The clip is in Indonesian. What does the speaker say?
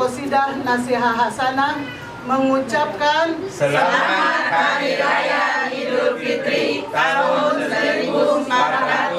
Kosidah Nasihat Hasanah mengucapkan Selamat Hari Raya Idul Fitri tahun 1445